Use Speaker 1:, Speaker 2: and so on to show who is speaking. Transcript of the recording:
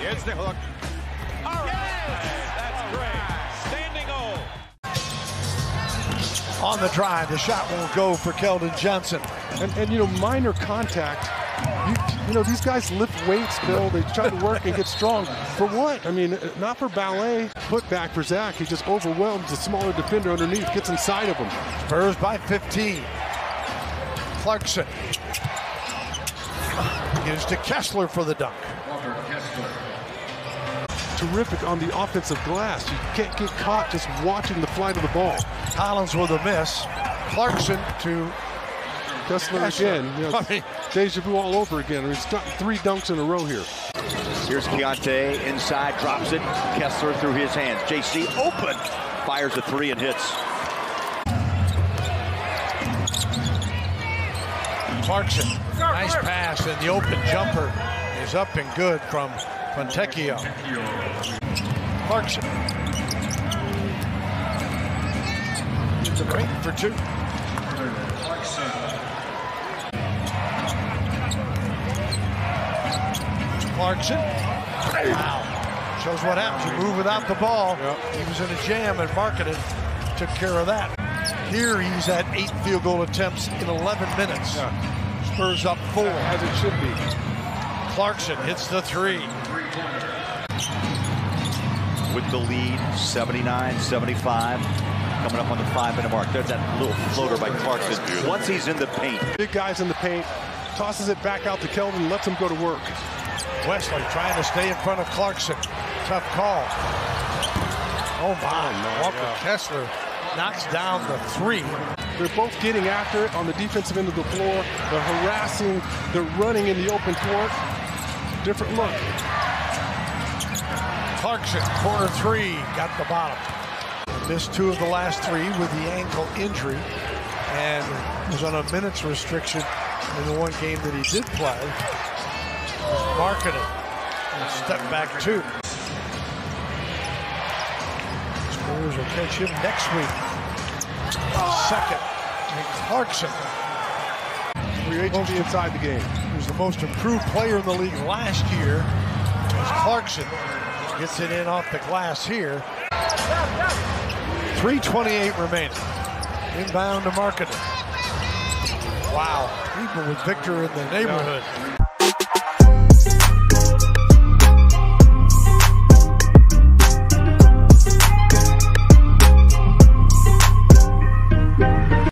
Speaker 1: Here's the hook. All right. That's great. Standing O.
Speaker 2: On the drive, the shot won't go for Keldon Johnson.
Speaker 3: And, and you know, minor contact. You, you know, these guys lift weights, Bill. They try to work and get strong. For what? I mean, not for ballet. Put back for Zach. He just overwhelms the smaller defender underneath, gets inside of him.
Speaker 2: Spurs by 15. Clarkson. Gives to Kessler for the dunk.
Speaker 3: Terrific on the offensive glass. You can't get caught just watching the flight of the ball.
Speaker 2: Collins with a miss. Clarkson to
Speaker 3: Kessler again. You know,
Speaker 2: I mean,
Speaker 3: deja vu all over again. He's got three dunks in a row here.
Speaker 4: Here's Keyonte inside, drops it. Kessler through his hands. JC open, fires a three and hits.
Speaker 2: Clarkson. Nice pass, and the open jumper is up and good from Fontecchio. Clarkson. It's a break for two. Clarkson. Wow. Shows what happens. You move without the ball. He was in a jam and Markkanen. Took care of that. Here he's at eight field goal attempts in 11 minutes. Spurs up four.
Speaker 3: As it should be.
Speaker 2: Clarkson hits the three.
Speaker 4: With the lead, 79-75. Coming up on the five-minute mark. There's that little floater by Clarkson. Once he's in the paint,
Speaker 3: Big guys in the paint. Tosses it back out to Kelvin, lets him go to work.
Speaker 2: Wesley trying to stay in front of Clarkson. Tough call. Oh my. Oh, man Walker Kessler knocks down the three.
Speaker 3: They're both getting after it on the defensive end of the floor. They're harassing. They're running in the open court. Different look.
Speaker 2: Clarkson, corner three, got the bottom. Missed two of the last three with the ankle injury and was on a minutes restriction in the one game that he did play. And step back two. Spurs will catch him next week. Second, and Clarkson.
Speaker 3: Free agency inside the game.
Speaker 2: He was the most improved player in the league last year. Clarkson gets it in off the glass here. 328 remaining. Inbound to Markkanen. Wow. People with Victor in the neighborhood.